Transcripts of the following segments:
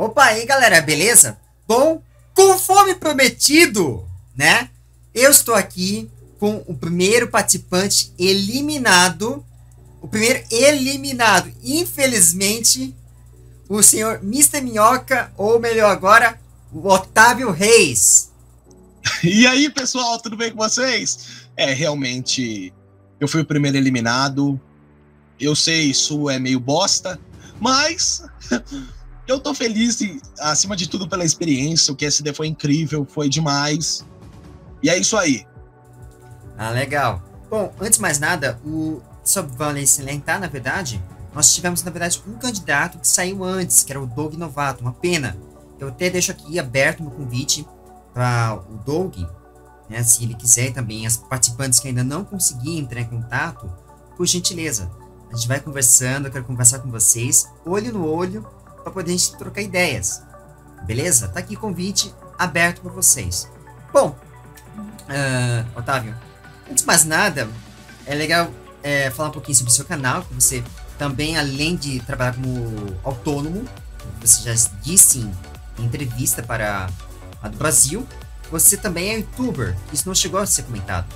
Opa, aí galera, beleza? Bom, conforme prometido, né? Eu estou aqui com o primeiro participante eliminado. O primeiro eliminado, infelizmente, o senhor Mr. Minhoca, ou melhor agora, o Otávio Reis. E aí, pessoal, tudo bem com vocês? É, realmente, eu fui o primeiro eliminado. Eu sei, isso é meio bosta, mas eu tô feliz, e, acima de tudo, pela experiência. O QSD foi incrível, foi demais. E é isso aí. Ah, legal. Bom, antes de mais nada, o só vale salientar, na verdade, nós tivemos, na verdade, um candidato que saiu antes, que era o Doug Novato, uma pena. Eu até deixo aqui aberto meu convite para o Doug, né, se ele quiser também, as participantes que ainda não conseguiram entrar em contato, por gentileza. A gente vai conversando, eu quero conversar com vocês, olho no olho, para poder a gente trocar ideias. Beleza? Tá aqui convite aberto para vocês. Bom, uh, Otávio, antes de mais nada, é legal é, falar um pouquinho sobre o seu canal, que você também, além de trabalhar como autônomo, você já disse em entrevista para a do Brasil, você também é youtuber. Isso não chegou a ser comentado.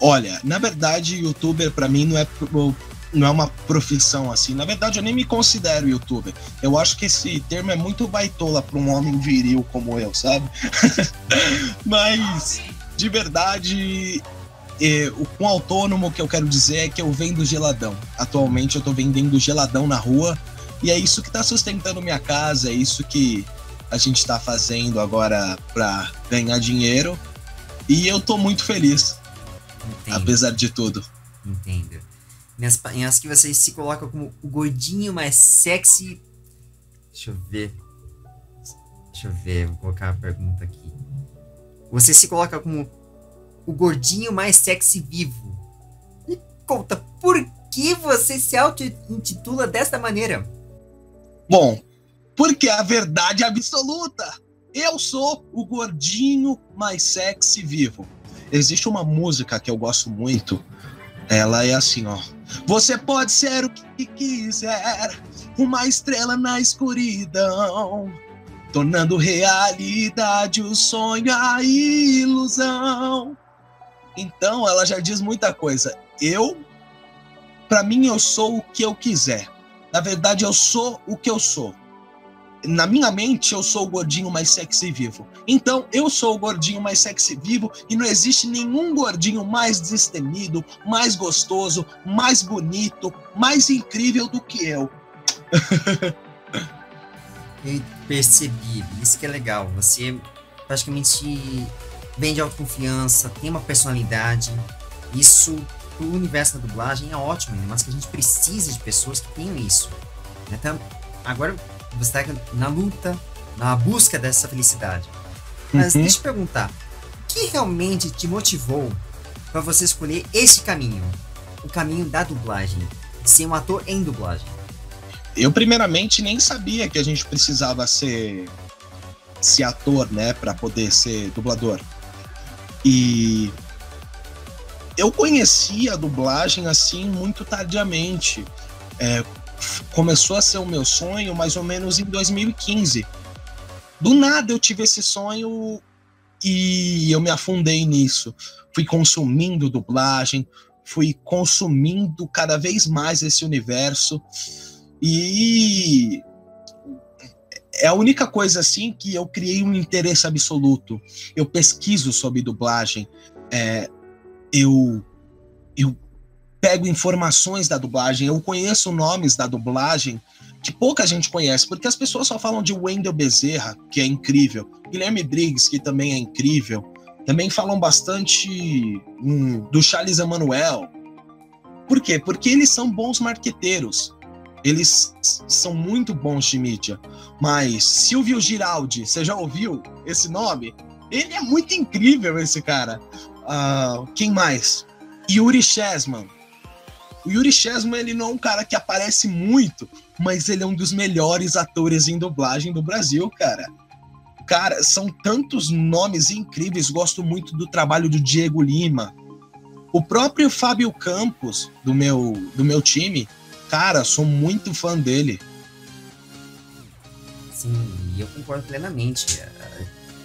Olha, na verdade, youtuber para mim não é não é uma profissão assim. Na verdade, eu nem me considero youtuber. Eu acho que esse termo é muito baitola para um homem viril como eu, sabe? Mas, de verdade, é, o com autônomo que eu quero dizer é que eu vendo geladão. Atualmente eu tô vendendo geladão na rua e é isso que tá sustentando minha casa, é isso que a gente tá fazendo agora para ganhar dinheiro. E eu tô muito feliz. Entendo. Apesar de tudo. Entendo. Minhas, minhas que vocês se colocam como o gordinho mais sexy. Deixa eu ver. Deixa eu ver, vou colocar a pergunta aqui. Você se coloca como o gordinho mais sexy vivo. Me conta, por que você se auto-intitula desta maneira? Bom, porque a verdade é absoluta. Eu sou o gordinho mais sexy vivo. Existe uma música que eu gosto muito. Ela é assim, ó. Você pode ser o que quiser, uma estrela na escuridão, tornando realidade o sonho, a ilusão. Então, ela já diz muita coisa. Eu, para mim, eu sou o que eu quiser. Na verdade, eu sou o que eu sou na minha mente, eu sou o gordinho mais sexy vivo. Então, eu sou o gordinho mais sexy vivo e não existe nenhum gordinho mais destemido, mais gostoso, mais bonito, mais incrível do que eu. eu percebi, isso que é legal. Você praticamente vende autoconfiança, tem uma personalidade. Isso pro universo da dublagem é ótimo, mas que a gente precisa de pessoas que tenham isso. Então, agora você está na luta, na busca dessa felicidade. Mas uhum. deixa eu perguntar, o que realmente te motivou para você escolher esse caminho? O caminho da dublagem, de ser um ator em dublagem? Eu primeiramente nem sabia que a gente precisava ser, ser ator, né, para poder ser dublador. E eu conheci a dublagem assim muito tardiamente. É, começou a ser o meu sonho mais ou menos em 2015. Do nada eu tive esse sonho e eu me afundei nisso. Fui consumindo dublagem, fui consumindo cada vez mais esse universo e é a única coisa assim que eu criei um interesse absoluto. Eu pesquiso sobre dublagem, é, eu eu pego informações da dublagem, eu conheço nomes da dublagem que pouca gente conhece, porque as pessoas só falam de Wendell Bezerra, que é incrível, Guilherme Briggs, que também é incrível, também falam bastante hum, do Charles Emanuel. Por quê? Porque eles são bons marqueteiros. Eles são muito bons de mídia. Mas Silvio Giraldi, você já ouviu esse nome? Ele é muito incrível, esse cara. Uh, quem mais? Yuri Chesman. O Yuri Chesman, ele não é um cara que aparece muito, mas ele é um dos melhores atores em dublagem do Brasil, cara. Cara, são tantos nomes incríveis. Gosto muito do trabalho do Diego Lima. O próprio Fábio Campos, do meu, do meu time, cara, sou muito fã dele. Sim, eu concordo plenamente.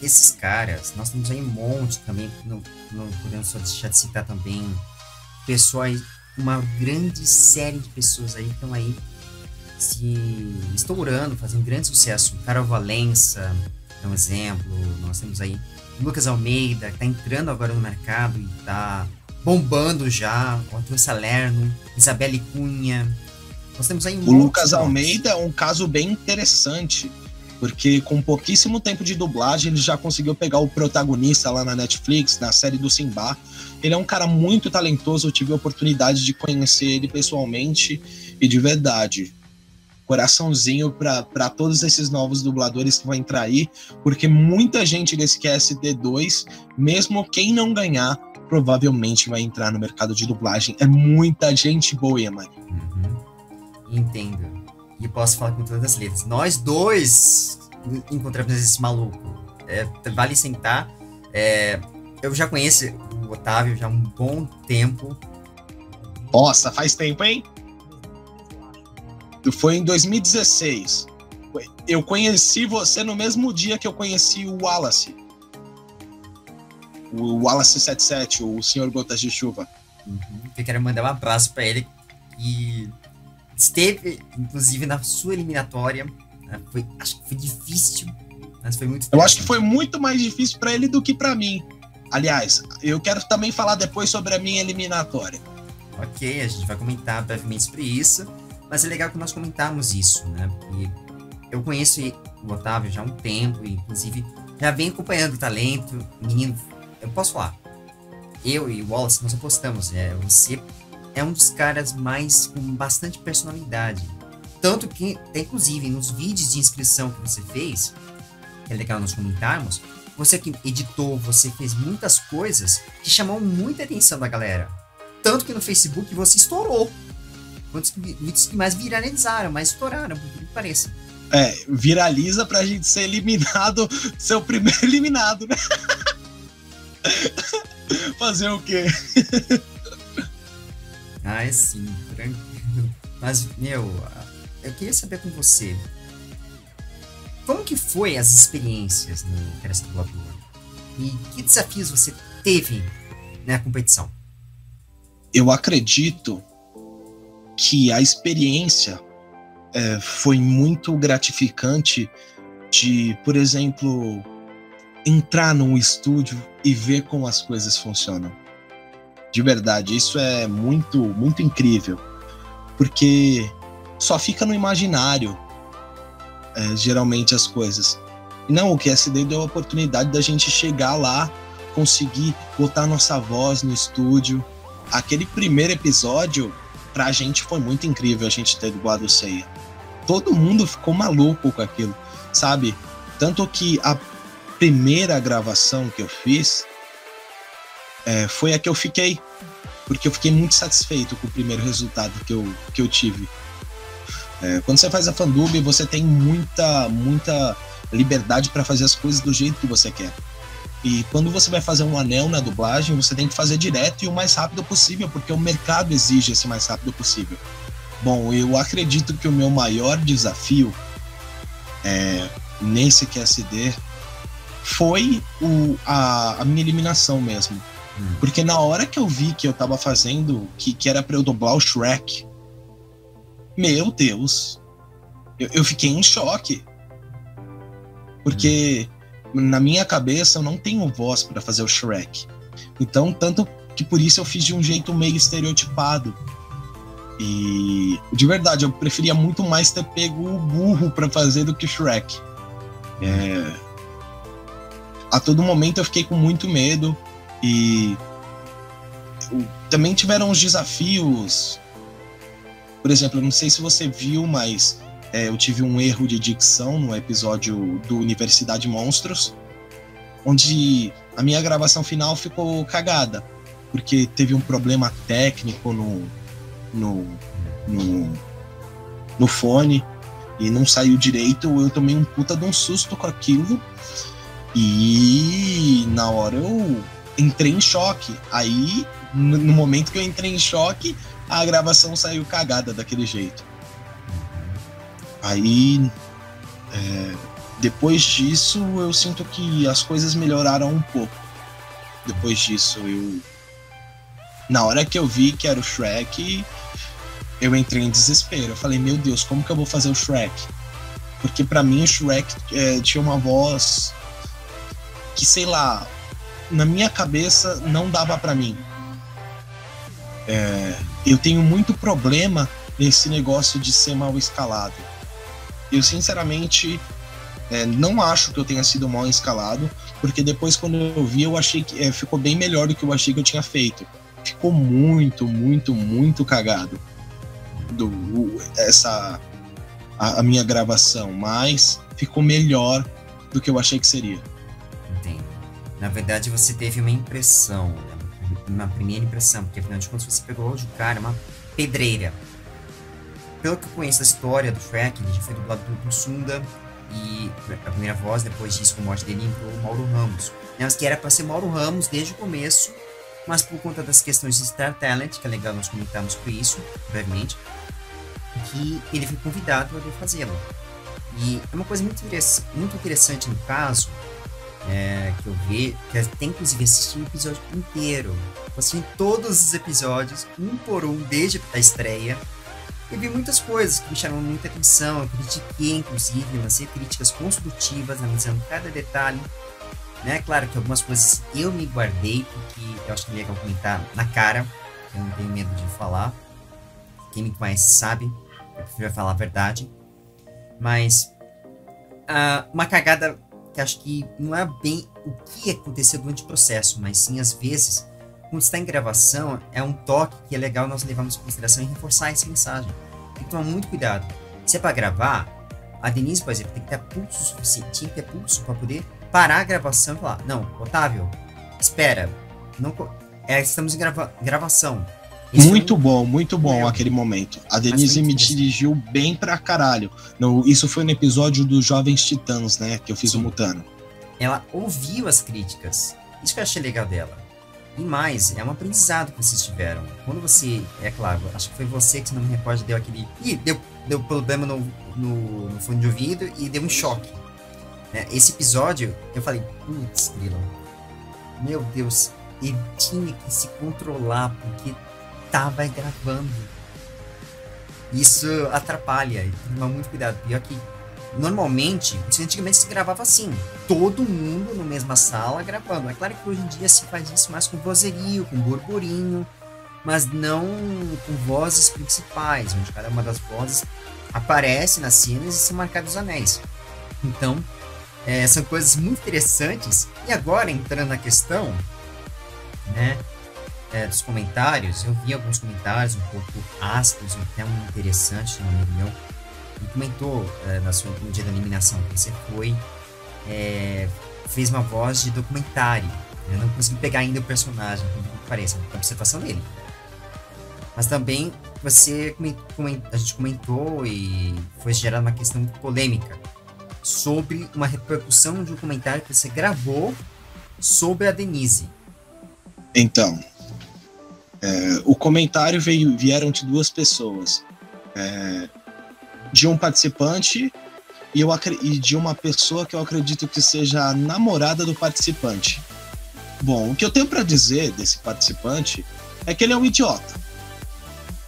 Esses caras, nós temos aí um monte também, não, não podemos só deixar de citar também pessoas, uma grande série de pessoas aí que estão aí se estourando, fazendo grande sucesso. Carol Valença é um exemplo, nós temos aí Lucas Almeida, que está entrando agora no mercado e está bombando já, Arthur Salerno, Isabelle Cunha. Nós temos aí um O Lucas Almeida é um caso bem interessante, porque com pouquíssimo tempo de dublagem ele já conseguiu pegar o protagonista lá na Netflix, na série do Simba. Ele é um cara muito talentoso, eu tive a oportunidade de conhecer ele pessoalmente e de verdade coraçãozinho para todos esses novos dubladores que vão entrar aí, porque muita gente desse QSD2, mesmo quem não ganhar, provavelmente vai entrar no mercado de dublagem. É muita gente boa, mano. Uhum. Entendo. E posso falar com todas as letras. Nós dois encontramos esse maluco. É, vale sentar. É, eu já conheço o Otávio já há um bom tempo. Nossa, faz tempo, hein? Foi em 2016. Eu conheci você no mesmo dia que eu conheci o Wallace. O Wallace 77, o Senhor Gotas de Chuva. Uhum. Eu quero mandar um abraço para ele. E esteve, inclusive, na sua eliminatória. Né? Foi, acho que foi difícil, mas foi muito. Eu acho que foi muito mais difícil para ele do que para mim. Aliás, eu quero também falar depois sobre a minha eliminatória. Ok, a gente vai comentar brevemente sobre isso. Mas é legal que nós comentarmos isso, né? Porque eu conheço o Otávio já há um tempo, e inclusive já venho acompanhando o talento. Menino, eu posso falar. Eu e o Wallace, nós apostamos. É, você é um dos caras mais com bastante personalidade. Tanto que, inclusive, nos vídeos de inscrição que você fez, é legal nós comentarmos, você que editou, você fez muitas coisas que chamam muita atenção da galera. Tanto que no Facebook você estourou quantos vídeos que mais viralizaram, mais estouraram, por que pareça. É, viraliza pra gente ser eliminado, ser o primeiro eliminado, né? Fazer o quê? é sim, tranquilo. Mas, meu, eu queria saber com você. Como que foi as experiências no Cresce Dublador? E que desafios você teve na competição? Eu acredito que a experiência é, foi muito gratificante de, por exemplo, entrar num estúdio e ver como as coisas funcionam. De verdade, isso é muito, muito incrível, porque só fica no imaginário, é, geralmente, as coisas. Não, o QSD deu a oportunidade da gente chegar lá, conseguir botar nossa voz no estúdio. Aquele primeiro episódio pra gente foi muito incrível a gente ter dublado o. Todo mundo ficou maluco com aquilo, sabe? Tanto que a primeira gravação que eu fiz é, foi a que eu fiquei, porque eu fiquei muito satisfeito com o primeiro resultado que eu, que eu tive. É, quando você faz a fandub, você tem muita, muita liberdade para fazer as coisas do jeito que você quer. E quando você vai fazer um anel na dublagem, você tem que fazer direto e o mais rápido possível, porque o mercado exige esse mais rápido possível. Bom, eu acredito que o meu maior desafio é, nesse QSD foi o, a, a minha eliminação mesmo. Porque na hora que eu vi que eu tava fazendo, que, que era pra eu dublar o Shrek, meu Deus, eu, eu fiquei em choque. Porque. Hum na minha cabeça eu não tenho voz para fazer o Shrek. Então, tanto que por isso eu fiz de um jeito meio estereotipado. E de verdade, eu preferia muito mais ter pego o burro para fazer do que o Shrek. É... A todo momento eu fiquei com muito medo e também tiveram os desafios. Por exemplo, eu não sei se você viu, mas é, eu tive um erro de dicção no episódio do Universidade Monstros, onde a minha gravação final ficou cagada, porque teve um problema técnico no, no, no, no fone e não saiu direito. Eu tomei um puta de um susto com aquilo e na hora eu entrei em choque. Aí, no momento que eu entrei em choque, a gravação saiu cagada daquele jeito. Aí é, depois disso, eu sinto que as coisas melhoraram um pouco. Depois disso, eu. Na hora que eu vi que era o Shrek, eu entrei em desespero. Eu falei, meu Deus, como que eu vou fazer o Shrek? Porque para mim o Shrek é, tinha uma voz que, sei lá, na minha cabeça não dava para mim. É, eu tenho muito problema nesse negócio de ser mal escalado. Eu, sinceramente, é, não acho que eu tenha sido mal escalado, porque depois, quando eu vi, eu achei que é, ficou bem melhor do que eu achei que eu tinha feito. Ficou muito, muito, muito cagado do, essa a, a minha gravação, mas ficou melhor do que eu achei que seria. Na verdade, você teve uma impressão, né? uma primeira impressão, porque afinal de contas você pegou o áudio cara, uma pedreira. Pelo que eu conheço da história do Shrek, ele já foi dublado do, do Sunda, e a primeira voz, depois disso, com a morte dele, entrou o Mauro Ramos. Mas que era para ser Mauro Ramos desde o começo, mas por conta das questões de Star Talent, que é legal nós comentarmos por isso, brevemente, que ele foi convidado a fazê-lo. E é uma coisa muito, muito interessante no caso, é, que eu vi, que até inclusive assisti o episódio inteiro. Eu assisti todos os episódios, um por um, desde a estreia. E vi muitas coisas que me chamaram muita atenção. Eu critiquei, inclusive, lancei críticas construtivas, analisando cada detalhe. Né? Claro que algumas coisas eu me guardei, porque eu acho que é legal comentar na cara. Eu não tenho medo de falar. Quem me conhece sabe, eu prefiro falar a verdade. Mas uh, uma cagada que acho que não é bem o que aconteceu durante o processo, mas sim às vezes, quando está em gravação, é um toque que é legal nós levarmos em consideração e reforçar essa mensagem. Tem que tomar muito cuidado. Se é para gravar, a Denise, por exemplo, tem que ter pulso suficiente, tinha que ter pulso para poder parar a gravação e falar: Não, Otávio, espera, não, é, estamos em grava gravação. Isso muito bom, muito bom aquele momento. A Denise me dirigiu bem pra caralho. No, isso foi no episódio dos Jovens Titãs, né? Que eu fiz o Mutano. Ela ouviu as críticas. Isso que eu achei legal dela. E mais, é um aprendizado que vocês tiveram. Quando você, é claro, acho que foi você que, se não me recordo, deu aquele. Ih, deu, deu problema no, no, no fone de ouvido e deu um choque. É, esse episódio, eu falei, putz, Grilo, meu Deus, ele tinha que se controlar, porque tava gravando. Isso atrapalha, que tomar muito cuidado. Pior que normalmente, antigamente se gravava assim, todo mundo na mesma sala gravando. É claro que hoje em dia se faz isso mais com vozerio, com burburinho, mas não com vozes principais, onde cada uma das vozes aparece nas cenas e são marcados os anéis. Então, é, são coisas muito interessantes. E agora, entrando na questão, né, é, dos comentários, eu vi alguns comentários um pouco ásperos, até um interessante de um amigo meu, e comentou é, na sua, no dia da eliminação que você foi, é, fez uma voz de documentário. Eu não consegui pegar ainda o personagem, como parece, a observação dele. Mas também você a gente comentou e foi gerada uma questão polêmica sobre uma repercussão de um comentário que você gravou sobre a Denise. Então, é, o comentário veio, vieram de duas pessoas. É, de um participante e, eu, e de uma pessoa que eu acredito que seja a namorada do participante. Bom, o que eu tenho para dizer desse participante é que ele é um idiota.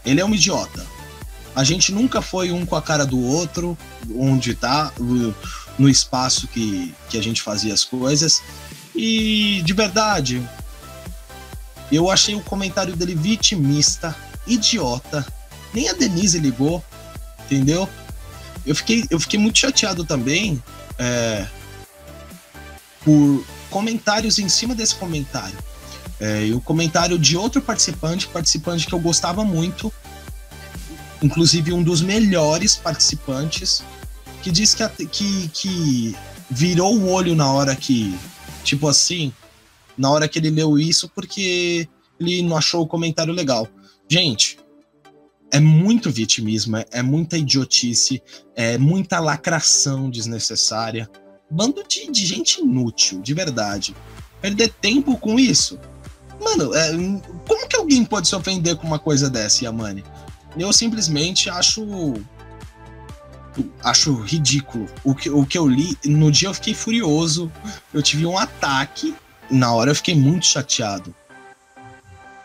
Ele é um idiota. A gente nunca foi um com a cara do outro, onde tá, no espaço que, que a gente fazia as coisas. E de verdade, eu achei o comentário dele vitimista, idiota. Nem a Denise ligou, entendeu? Eu fiquei, eu fiquei muito chateado também é, por comentários em cima desse comentário. É, e o comentário de outro participante, participante que eu gostava muito, inclusive um dos melhores participantes, que disse que, que, que virou o olho na hora que, tipo assim, na hora que ele leu isso porque ele não achou o comentário legal. Gente, é muito vitimismo, é muita idiotice, é muita lacração desnecessária. Bando de, de gente inútil, de verdade. Perder tempo com isso? Mano, é, como que alguém pode se ofender com uma coisa dessa, Yamane? Eu simplesmente acho acho ridículo. O que, o que eu li, no dia eu fiquei furioso, eu tive um ataque, na hora eu fiquei muito chateado.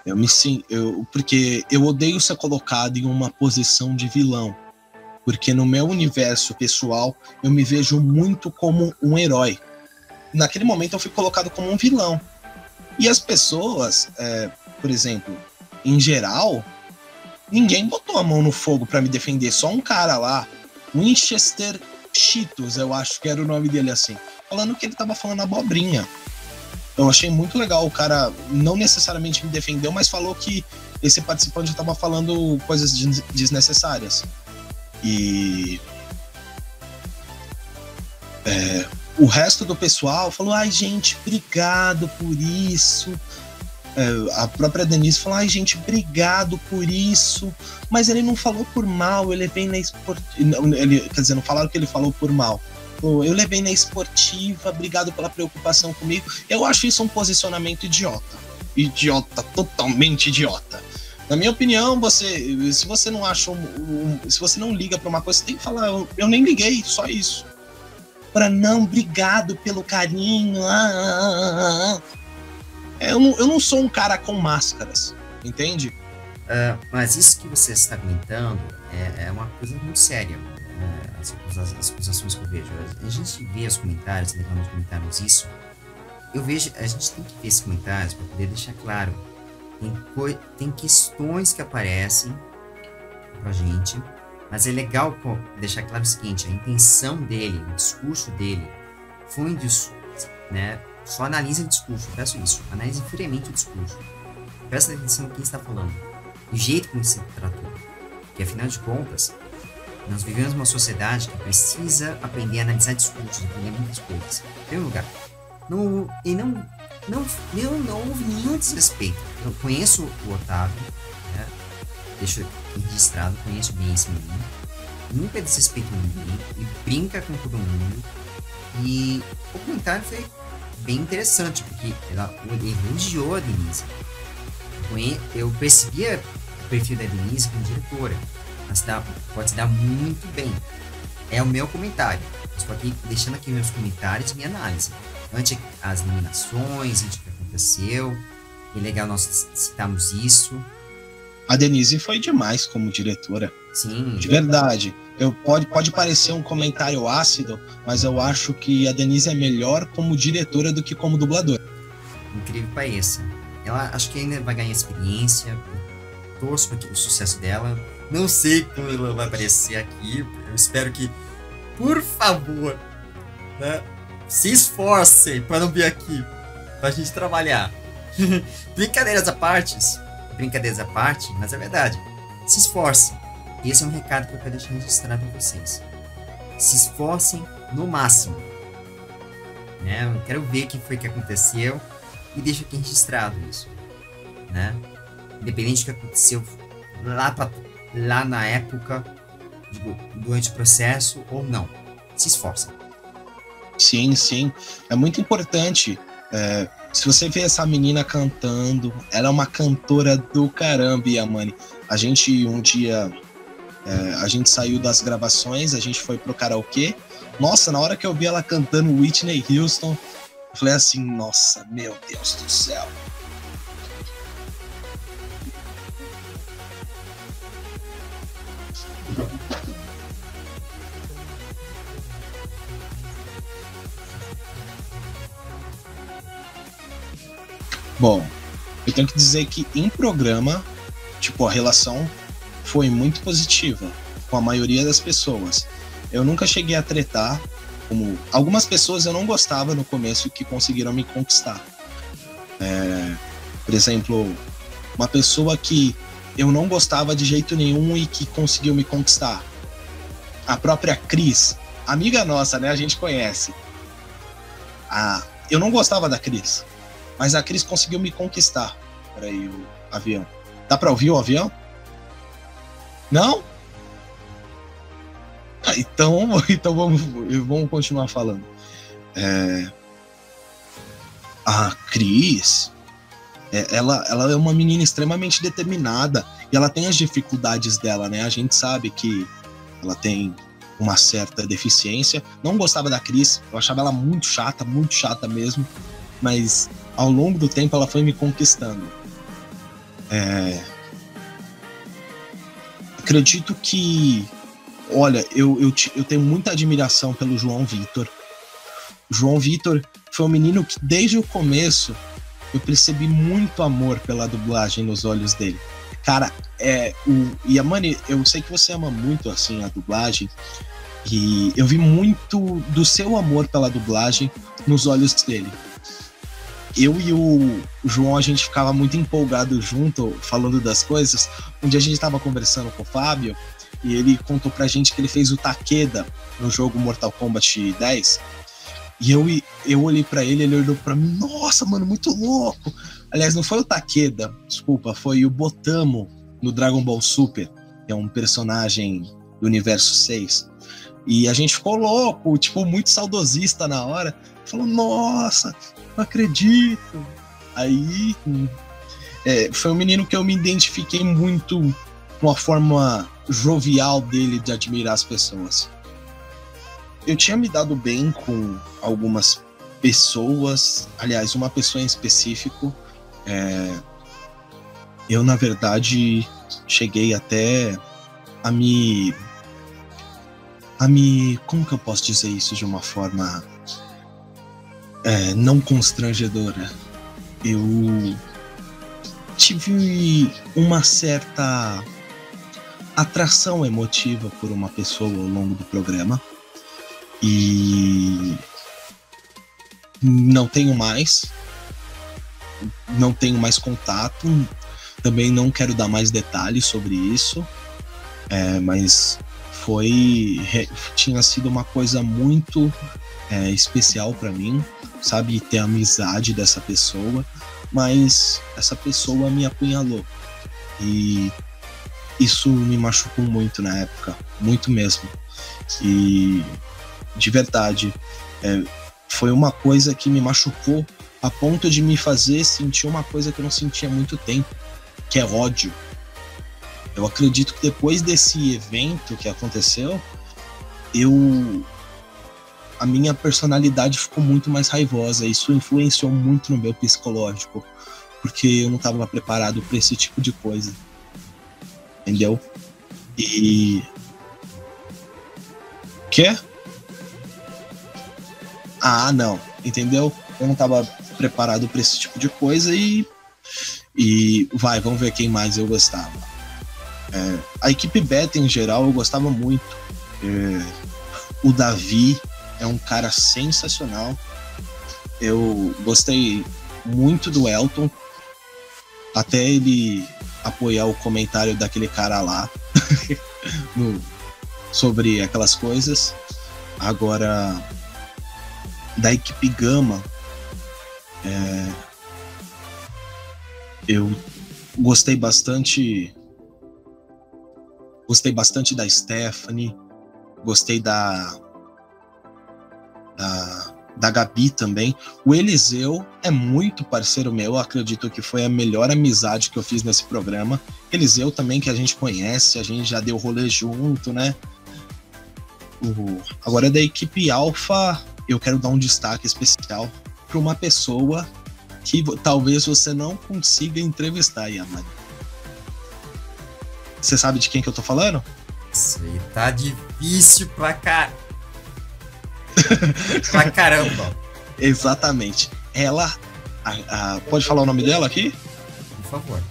Eu me eu porque eu odeio ser colocado em uma posição de vilão. Porque no meu universo pessoal, eu me vejo muito como um herói. Naquele momento eu fui colocado como um vilão. E as pessoas, é, por exemplo, em geral, ninguém botou a mão no fogo para me defender, só um cara lá, Winchester Cheetos, eu acho que era o nome dele assim, falando que ele tava falando abobrinha. Eu achei muito legal, o cara não necessariamente me defendeu, mas falou que esse participante estava falando coisas desnecessárias. E é, o resto do pessoal falou: ai, gente, obrigado por isso. É, a própria Denise falou: ai, gente, obrigado por isso. Mas ele não falou por mal, eu levei na esportiva. Quer dizer, não falaram que ele falou por mal. Eu levei na esportiva, obrigado pela preocupação comigo. Eu acho isso um posicionamento idiota. Idiota, totalmente idiota. Na minha opinião, você, se você não acha, um, um, se você não liga para uma coisa, você tem que falar, eu, eu nem liguei, só isso. Para não, obrigado pelo carinho. Ah, ah, ah, eu, não, eu não sou um cara com máscaras, entende? Uh, mas isso que você está comentando é, é uma coisa muito séria. Né? As, as, as, acusações que eu vejo. A gente vê os comentários, legal nos comentários isso. Eu vejo, a gente tem que ver esses comentários para poder deixar claro. Tem, tem questões que aparecem pra gente, mas é legal deixar claro o seguinte: a intenção dele, o discurso dele, foi um discurso, né? Só analise o discurso, peço isso. Analise friamente o discurso. Presta atenção no que está falando. O jeito como se tratou. Que afinal de contas, nós vivemos uma sociedade que precisa aprender a analisar discursos, aprender muitas coisas. Em primeiro lugar, não, e não, não, não, não houve nenhum desrespeito. Eu conheço o Otávio, né? deixo registrado, conheço bem esse menino. Nunca desrespeita ninguém, e brinca com todo mundo. E o comentário foi bem interessante, porque ela elogiou a Denise. Eu percebia o perfil da Denise como diretora. Mas dá, pode se dar muito bem. É o meu comentário. Estou aqui deixando aqui meus comentários e minha análise. Ante as nominações, ante o que aconteceu. É legal nós citarmos isso. A Denise foi demais como diretora. Sim. De verdade. Eu, pode, pode parecer um comentário ácido, mas eu acho que a Denise é melhor como diretora do que como dubladora. Incrível pareça. Ela acho que ainda vai ganhar experiência. Torço para o sucesso dela. Não sei como ela vai aparecer aqui. Eu espero que, por favor, né, se esforcem para não vir aqui, para a gente trabalhar. Brincadeiras à parte, brincadeiras à parte, mas é verdade. Se esforcem esse é um recado que eu quero deixar registrado para vocês. Se esforcem no máximo. Né? Eu quero ver o que foi que aconteceu e deixo aqui registrado isso. Né? Independente do que aconteceu lá, pra, lá na época, digo, durante o processo ou não. Se esforcem. Sim, sim. É muito importante. É, se você vê essa menina cantando, ela é uma cantora do caramba, Yamani. A gente um dia é, a gente saiu das gravações, a gente foi pro karaokê. Nossa, na hora que eu vi ela cantando Whitney Houston, eu falei assim: nossa, meu Deus do céu. Bom, eu tenho que dizer que em programa, tipo, a relação foi muito positiva com a maioria das pessoas. Eu nunca cheguei a tretar, como algumas pessoas eu não gostava no começo que conseguiram me conquistar. É, por exemplo, uma pessoa que eu não gostava de jeito nenhum e que conseguiu me conquistar. A própria Cris, amiga nossa, né? A gente conhece. A, eu não gostava da Cris, mas a Cris conseguiu me conquistar. Peraí, o avião. Dá pra ouvir o avião? Não? Ah, então, então vamos, vamos continuar falando. É, a Cris, é, ela, ela é uma menina extremamente determinada e ela tem as dificuldades dela, né? A gente sabe que ela tem uma certa deficiência. Não gostava da Cris, eu achava ela muito chata, muito chata mesmo, mas ao longo do tempo ela foi me conquistando. É... Acredito que, olha, eu, eu, eu tenho muita admiração pelo João Vitor. João Vitor foi um menino que desde o começo eu percebi muito amor pela dublagem nos olhos dele. Cara, é o Yamani, eu sei que você ama muito assim a dublagem e eu vi muito do seu amor pela dublagem nos olhos dele. Eu e o João a gente ficava muito empolgado junto falando das coisas. Um dia a gente estava conversando com o Fábio e ele contou pra gente que ele fez o Takeda no jogo Mortal Kombat 10 e eu, eu olhei para ele, ele olhou para mim, nossa, mano, muito louco. Aliás, não foi o Takeda, desculpa, foi o Botamo no Dragon Ball Super, que é um personagem do universo 6. E a gente ficou louco, tipo, muito saudosista na hora. Falou, nossa, não acredito. Aí é, foi um menino que eu me identifiquei muito com a forma jovial dele de admirar as pessoas eu tinha me dado bem com algumas pessoas, aliás, uma pessoa em específico. É, eu, na verdade, cheguei até a me. a me. como que eu posso dizer isso de uma forma. É, não constrangedora? Eu tive uma certa atração emotiva por uma pessoa ao longo do programa e não tenho mais, não tenho mais contato, também não quero dar mais detalhes sobre isso, é, mas foi tinha sido uma coisa muito é, especial para mim, sabe, ter amizade dessa pessoa, mas essa pessoa me apunhalou e isso me machucou muito na época, muito mesmo. E de verdade. É, foi uma coisa que me machucou a ponto de me fazer sentir uma coisa que eu não sentia há muito tempo, que é ódio. Eu acredito que depois desse evento que aconteceu, eu a minha personalidade ficou muito mais raivosa. Isso influenciou muito no meu psicológico, porque eu não estava preparado para esse tipo de coisa. Entendeu? E. Quer? ah, não, entendeu? Eu não estava preparado para esse tipo de coisa e e vai, vamos ver quem mais eu gostava. É, a equipe beta em geral eu gostava muito. É, o Davi é um cara sensacional. Eu gostei muito do Elton, até ele apoiar o comentário daquele cara lá no, sobre aquelas coisas. Agora, da equipe Gama, é, eu gostei bastante. Gostei bastante da Stephanie, gostei da, da, da Gabi também. O Eliseu é muito parceiro meu, acredito que foi a melhor amizade que eu fiz nesse programa. Eliseu também, que a gente conhece, a gente já deu rolê junto, né? O, agora da equipe Alpha, eu quero dar um destaque especial para uma pessoa que talvez você não consiga entrevistar, Yamani. Você sabe de quem que eu tô falando? Aí tá difícil pra, car... pra caramba. Exatamente. Ela. A, a, pode falar o nome dela aqui? Por favor.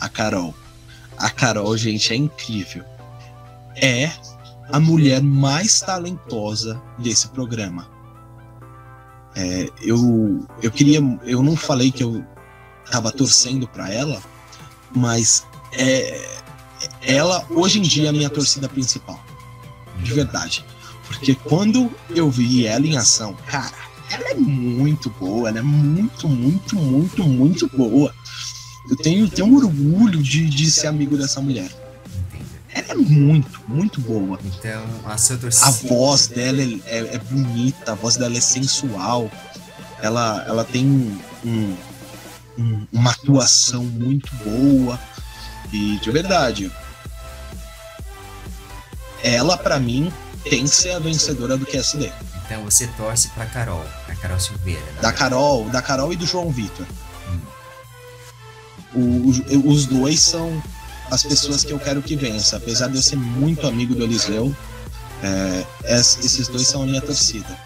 A Carol. A Carol, gente, é incrível. É a mulher mais talentosa desse programa. É, eu, eu queria, eu não falei que eu estava torcendo para ela, mas é, ela hoje em dia é a minha torcida principal, de verdade, porque quando eu vi ela em ação, cara, ela é muito boa, ela é muito, muito, muito, muito boa. Eu tenho, tenho um orgulho de, de ser amigo dessa mulher. Ela é muito, muito boa. Então, a sua torcida. A voz dela é, é, é, bonita, a voz dela é sensual. Ela, ela tem um, um, uma atuação muito boa. E de verdade. ela, para mim, tem que ser a vencedora do QSD. Então você torce pra Carol, a Carol Silveira. né? Da Carol, da Carol e do João Vitor. O- os dois são as pessoas que eu quero que vença. Apesar de eu ser muito amigo do Eliseu, é, es- esses dois são a minha torcida.